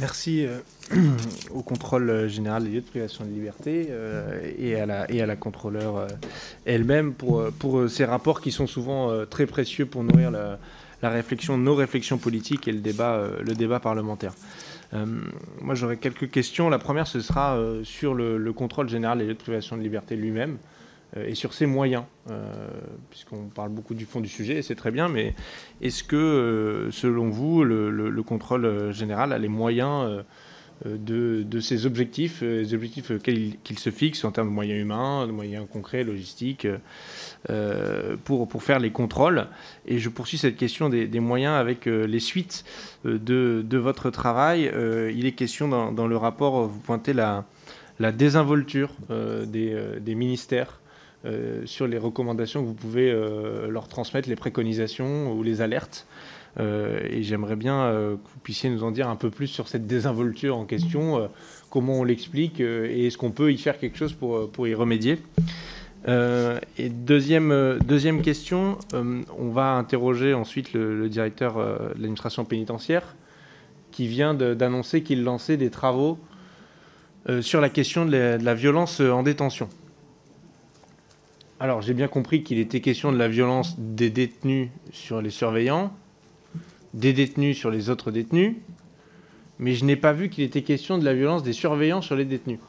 Merci euh, au contrôle général des lieux de privation de liberté euh, et, à la, et à la contrôleur euh, elle-même pour, ces rapports qui sont souvent très précieux pour nourrir la, réflexion, nos réflexions politiques et le débat, le débat parlementaire. moi, j'aurais quelques questions. La première, ce sera sur le, le, contrôle général des lieux de privation de liberté lui-même. Euh, et sur ses moyens, euh, puisqu'on parle beaucoup du fond du sujet, et c'est très bien, mais est-ce que, euh, selon vous, le, contrôle général a les moyens de, ses objectifs, les objectifs qu'il se fixe en termes de moyens humains, de moyens concrets, logistiques, pour, pour faire les contrôles? Et je poursuis cette question des, moyens avec les suites de, de, votre travail. il est question dans, le rapport, vous pointez la, la désinvolture des ministères euh, sur les recommandations que vous pouvez euh, leur transmettre, les préconisations ou les alertes. Euh, et j'aimerais bien que vous puissiez nous en dire un peu plus sur cette désinvolture en question, comment on l'explique et est-ce qu'on peut y faire quelque chose pour, y remédier? et deuxième, deuxième question, on va interroger ensuite le, directeur de l'administration pénitentiaire qui vient d'annoncer qu'il lançait des travaux sur la question de la violence en détention. Alors, j'ai bien compris qu'il était question de la violence des détenus sur les surveillants, des détenus sur les autres détenus, mais je n'ai pas vu qu'il était question de la violence des surveillants sur les détenus.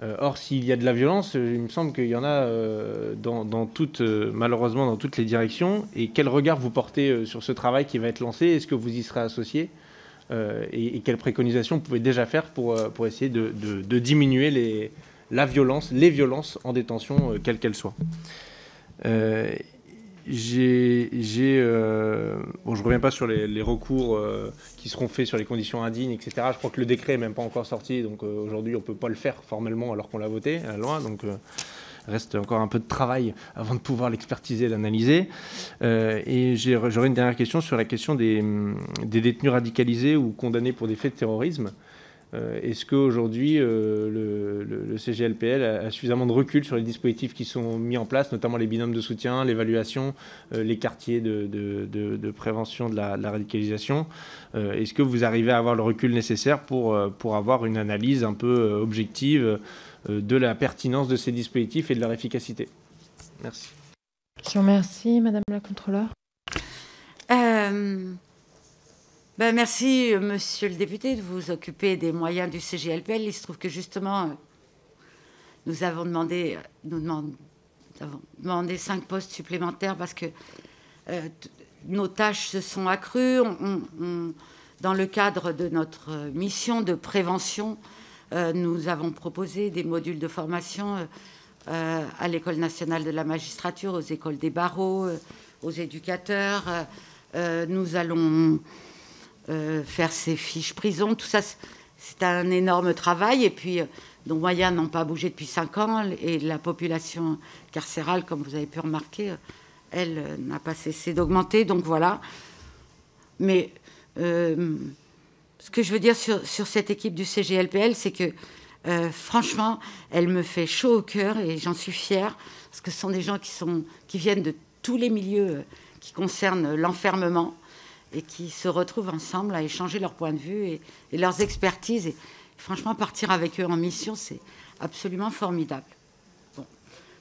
Euh, or, s'il y a de la violence, euh, il me semble qu'il y en a euh, dans, malheureusement dans toutes les directions. Et quel regard vous portez sur ce travail qui va être lancé? Est-ce que vous y serez associé? Et, quelles préconisations vous pouvez déjà faire pour essayer de diminuer les, la violence, les violences en détention, euh, quelles qu'elles soient. Euh, j'ai, euh, bon, je ne reviens pas sur les, recours qui seront faits sur les conditions indignes, etc. Je crois que le décret n'est même pas encore sorti, donc aujourd'hui on ne peut pas le faire formellement alors qu'on l'a voté la loi. Donc reste encore un peu de travail avant de pouvoir l'expertiser, l'analyser. et j'aurais une dernière question sur la question des, détenus radicalisés ou condamnés pour des faits de terrorisme. Euh, est-ce qu'aujourd'hui, euh, le, CGLPL a, suffisamment de recul sur les dispositifs qui sont mis en place, notamment les binômes de soutien, l'évaluation, euh, les quartiers de, prévention de la, radicalisation Est-ce que vous arrivez à avoir le recul nécessaire pour, pour avoir une analyse un peu objective de la pertinence de ces dispositifs et de leur efficacité? Merci. Je vous remercie, Madame la Contrôleur. Ben, merci, monsieur le député, de vous occuper des moyens du CGLPL. Il se trouve que justement, nous avons demandé, nous avons demandé cinq postes supplémentaires parce que euh, nos tâches se sont accrues. dans le cadre de notre mission de prévention, euh, nous avons proposé des modules de formation euh, à l'École nationale de la magistrature, aux écoles des barreaux, aux éducateurs. nous allons euh, faire ses fiches prison, tout ça, c'est un énorme travail. Et puis, euh, nos moyens n'ont pas bougé depuis cinq ans. Et la population carcérale, comme vous avez pu remarquer, euh, elle n'a pas cessé d'augmenter. Donc voilà. Mais ce que je veux dire sur, cette équipe du CGLPL, c'est que franchement, elle me fait chaud au cœur et j'en suis fière parce que ce sont des gens qui viennent de tous les milieux qui concernent l'enfermement et qui se retrouvent ensemble à échanger leurs points de vue et, leurs expertises. Et franchement, partir avec eux en mission, c'est absolument formidable.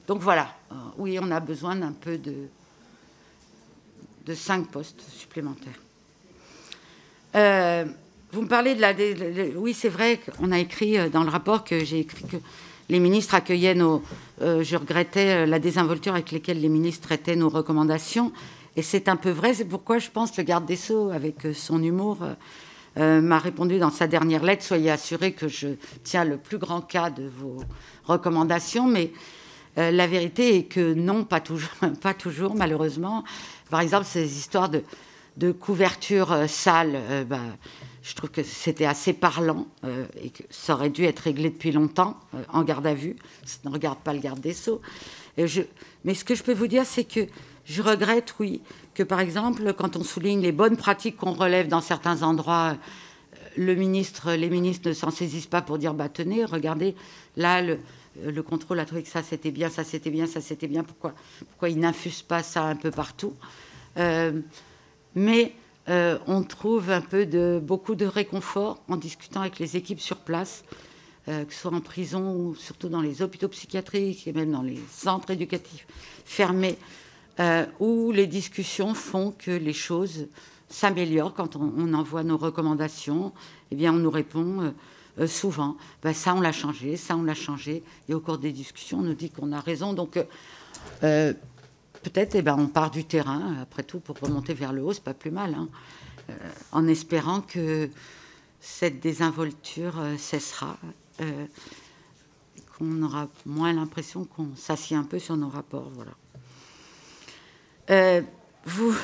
Donc voilà, euh, oui, on a besoin d'un peu de, de cinq postes supplémentaires. Euh, vous me parlez de la... oui, c'est vrai qu'on a écrit euh, dans le rapport que j'ai écrit que les ministres accueillaient nos... je regrettais la désinvolture avec laquelle les ministres traitaient nos recommandations. Et c'est un peu vrai, c'est pourquoi je pense que le garde des Sceaux, avec euh, son humour, euh, euh, m'a répondu dans sa dernière lettre, soyez assurés que je tiens le plus grand cas de vos recommandations, mais la vérité est que non, pas toujours, pas toujours malheureusement. Par exemple, ces histoires de, couverture sale, bah, je trouve que c'était assez parlant et que ça aurait dû être réglé depuis longtemps en garde à vue. Ça ne regarde pas le garde des Sceaux. Mais ce que je peux vous dire, c'est que je regrette, oui, que par exemple, quand on souligne les bonnes pratiques qu'on relève dans certains endroits, euh, les ministres ne s'en saisissent pas pour dire bah tenez, regardez, là le, le contrôle a trouvé que ça c'était bien, ça c'était bien, ça c'était bien. Pourquoi, ils n'infusent pas ça un peu partout? Euh, Mais on trouve un peu beaucoup de réconfort en discutant avec les équipes sur place, que ce soit en prison ou surtout dans les hôpitaux psychiatriques et même dans les centres éducatifs fermés, où les discussions font que les choses s'améliorent quand on, envoie nos recommandations. Eh bien, on nous répond euh, souvent, ben, ça on l'a changé, ça on l'a changé, et au cours des discussions, on nous dit qu'on a raison. Donc euh, euh, peut-être, eh ben, on part du terrain, après tout, pour remonter vers le haut, c'est pas plus mal, hein. en espérant que cette désinvolture cessera, qu'on aura moins l'impression qu'on s'assied un peu sur nos rapports. Voilà. Vous,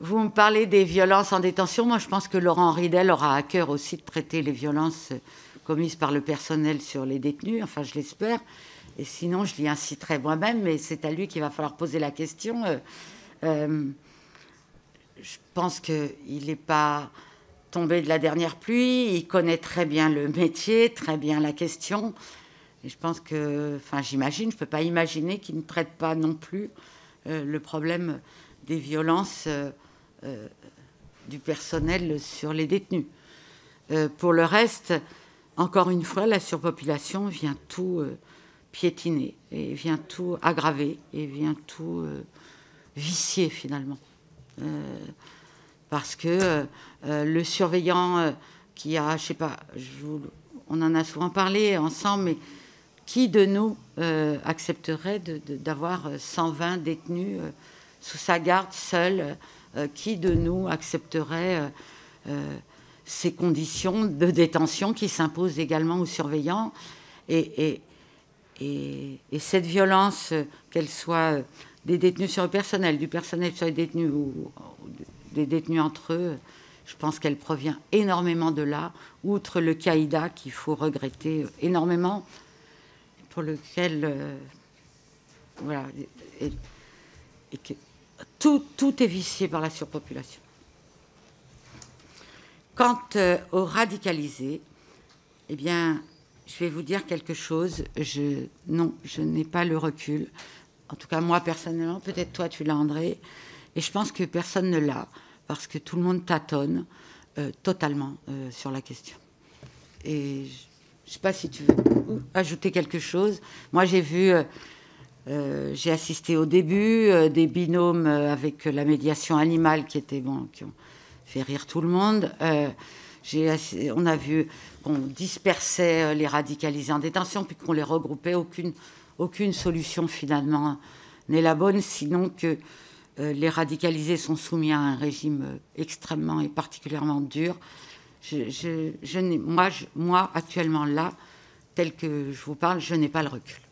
vous me parlez des violences en détention. Moi, je pense que Laurent Ridel aura à cœur aussi de traiter les violences commises par le personnel sur les détenus. Enfin, je l'espère. Et sinon, je l'y inciterai moi-même, mais c'est à lui qu'il va falloir poser la question. Euh, euh, je pense qu'il n'est pas tombé de la dernière pluie. Il connaît très bien le métier, très bien la question. Et je pense que, enfin, j'imagine, je ne peux pas imaginer qu'il ne traite pas non plus euh, le problème des violences euh, du personnel sur les détenus. Euh, pour le reste, encore une fois, la surpopulation vient tout euh, piétiner et vient tout aggraver et vient tout vicier finalement. parce que le surveillant qui a, je sais pas, on en a souvent parlé ensemble, mais qui de nous accepterait d'avoir 120 détenus sous sa garde seul euh, qui de nous accepterait euh, euh, ces conditions de détention qui s'imposent également aux surveillants et, et, et, cette violence, qu'elle soit des détenus sur le personnel, du personnel sur les détenus ou, des détenus entre eux, je pense qu'elle provient énormément de là, outre le caïda qu'il faut regretter énormément, pour lequel, voilà, et, et que, tout, est vicié par la surpopulation. Quant euh, aux radicalisés, eh bien, je vais vous dire quelque chose. Je, non, je n'ai pas le recul. En tout cas, moi personnellement, peut-être toi tu l'as, André. Et je pense que personne ne l'a, parce que tout le monde tâtonne euh, totalement euh, sur la question. Et je ne sais pas si tu veux ajouter quelque chose. Moi, j'ai vu euh, j'ai assisté au début euh, des binômes euh, avec la médiation animale qui étaient bon, qui ont fait rire tout le monde. on a vu qu'on dispersait les radicalisés en détention puis qu'on les regroupait. Aucune, aucune solution finalement n'est la bonne, sinon que les radicalisés sont soumis à un régime extrêmement et particulièrement dur. Moi, actuellement là, tel que je vous parle, je n'ai pas le recul.